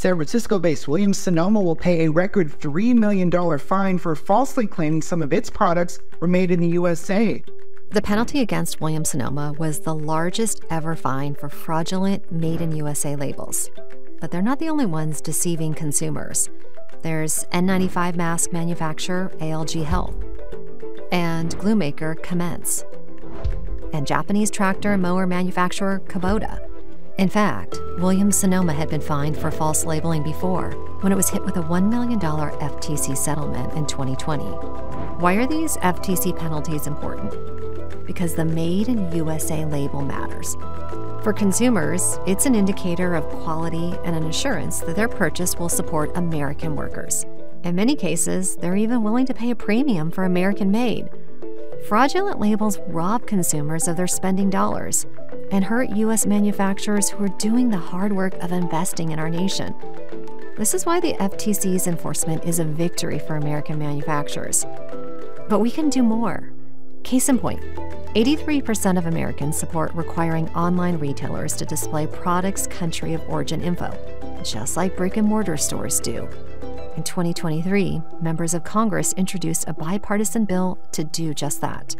San Francisco based Williams Sonoma will pay a record $3 million fine for falsely claiming some of its products were made in the USA. The penalty against Williams Sonoma was the largest ever fine for fraudulent Made in USA labels. But they're not the only ones deceiving consumers. There's N95 mask manufacturer ALG Health, and glue maker Chemence, and Japanese tractor and mower manufacturer Kubota. In fact, Williams Sonoma had been fined for false labeling before when it was hit with a $1 million FTC settlement in 2020. Why are these FTC penalties important? Because the Made in USA label matters. For consumers, it's an indicator of quality and an assurance that their purchase will support American workers. In many cases, they're even willing to pay a premium for American made. Fraudulent labels rob consumers of their spending dollars and hurt U.S. manufacturers who are doing the hard work of investing in our nation. This is why the FTC's enforcement is a victory for American manufacturers. But we can do more. Case in point 83% of Americans support requiring online retailers to display products' country of origin info, just like brick and mortar stores do. In 2023, members of Congress introduced a bipartisan bill to do just that.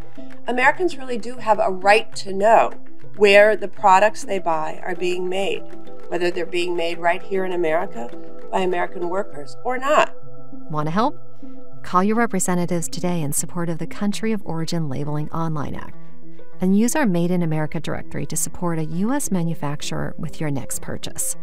Americans really do have a right to know where the products they buy are being made, whether they're being made right here in America by American workers or not. Want to help? Call your representatives today in support of the Country of Origin Labeling Online Act and use our Made in America directory to support a U.S. manufacturer with your next purchase.